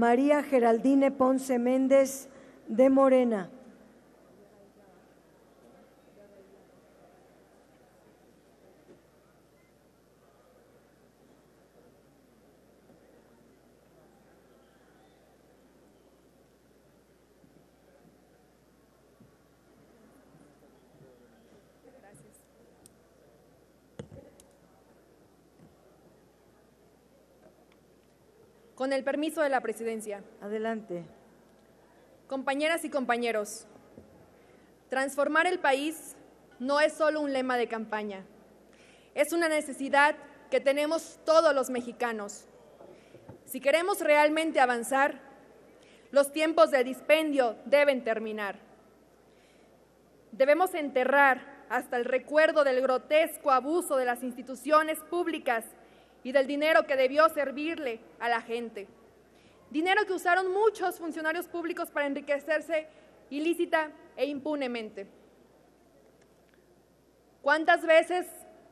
María Geraldine Ponce Méndez de Morena. Con el permiso de la presidencia. Adelante. Compañeras y compañeros, transformar el país no es solo un lema de campaña, es una necesidad que tenemos todos los mexicanos. Si queremos realmente avanzar, los tiempos de dispendio deben terminar. Debemos enterrar hasta el recuerdo del grotesco abuso de las instituciones públicas y del dinero que debió servirle a la gente. Dinero que usaron muchos funcionarios públicos para enriquecerse ilícita e impunemente. ¿Cuántas veces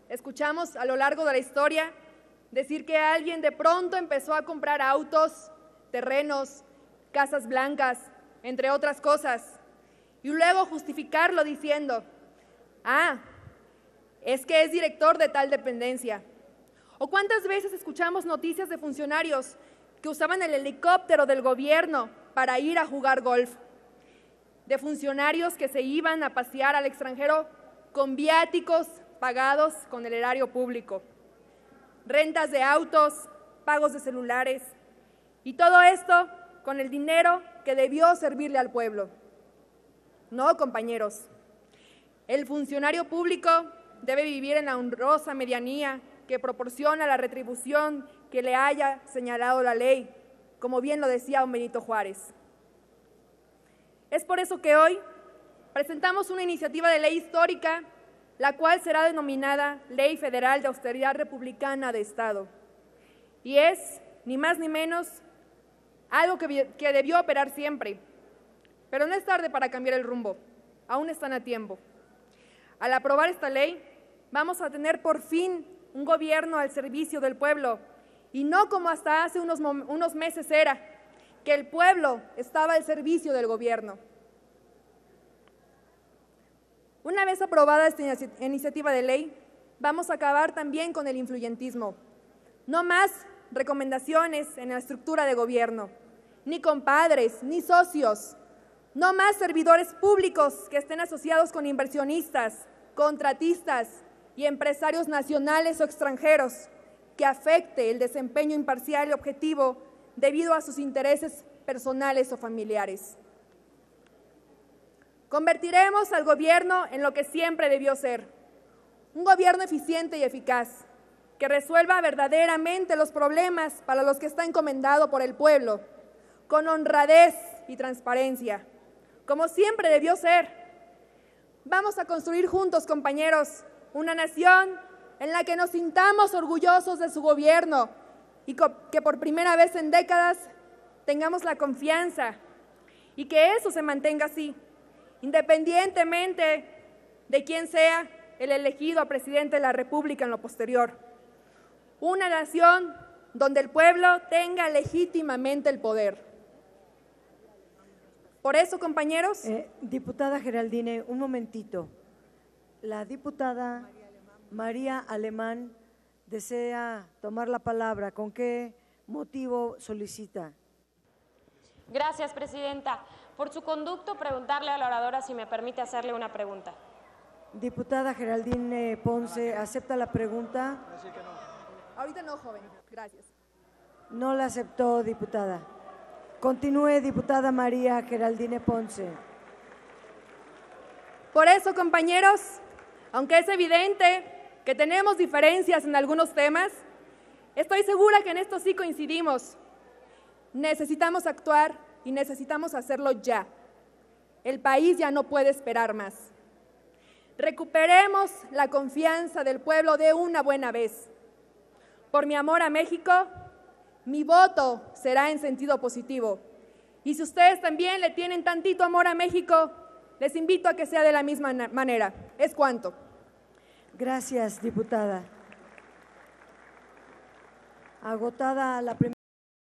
escuchamos a lo largo de la historia decir que alguien de pronto empezó a comprar autos, terrenos, casas blancas, entre otras cosas, y luego justificarlo diciendo, ah, es que es director de tal dependencia, ¿O cuántas veces escuchamos noticias de funcionarios que usaban el helicóptero del gobierno para ir a jugar golf? De funcionarios que se iban a pasear al extranjero con viáticos pagados con el erario público, rentas de autos, pagos de celulares y todo esto con el dinero que debió servirle al pueblo. No, compañeros, el funcionario público debe vivir en la honrosa medianía que proporciona la retribución que le haya señalado la ley, como bien lo decía don Benito Juárez. Es por eso que hoy presentamos una iniciativa de ley histórica, la cual será denominada Ley Federal de Austeridad Republicana de Estado. Y es, ni más ni menos, algo que, que debió operar siempre. Pero no es tarde para cambiar el rumbo, aún están a tiempo. Al aprobar esta ley, vamos a tener por fin un gobierno al servicio del pueblo y no como hasta hace unos, unos meses era, que el pueblo estaba al servicio del gobierno. Una vez aprobada esta iniciativa de ley, vamos a acabar también con el influyentismo. No más recomendaciones en la estructura de gobierno, ni compadres, ni socios. No más servidores públicos que estén asociados con inversionistas, contratistas, y empresarios nacionales o extranjeros que afecte el desempeño imparcial y objetivo debido a sus intereses personales o familiares. Convertiremos al gobierno en lo que siempre debió ser, un gobierno eficiente y eficaz, que resuelva verdaderamente los problemas para los que está encomendado por el pueblo, con honradez y transparencia, como siempre debió ser. Vamos a construir juntos, compañeros, una nación en la que nos sintamos orgullosos de su gobierno y que por primera vez en décadas tengamos la confianza y que eso se mantenga así, independientemente de quién sea el elegido presidente de la República en lo posterior. Una nación donde el pueblo tenga legítimamente el poder. Por eso, compañeros. Eh, diputada Geraldine, un momentito. La diputada María Alemán desea tomar la palabra. ¿Con qué motivo solicita? Gracias, Presidenta. Por su conducto, preguntarle a la oradora si me permite hacerle una pregunta. Diputada Geraldine Ponce, ¿acepta la pregunta? Ahorita no, joven. Gracias. No la aceptó, diputada. Continúe, diputada María Geraldine Ponce. Por eso, compañeros, aunque es evidente que tenemos diferencias en algunos temas, estoy segura que en esto sí coincidimos. Necesitamos actuar y necesitamos hacerlo ya. El país ya no puede esperar más. Recuperemos la confianza del pueblo de una buena vez. Por mi amor a México, mi voto será en sentido positivo. Y si ustedes también le tienen tantito amor a México, les invito a que sea de la misma manera. Es cuanto. Gracias, diputada. Agotada la primera.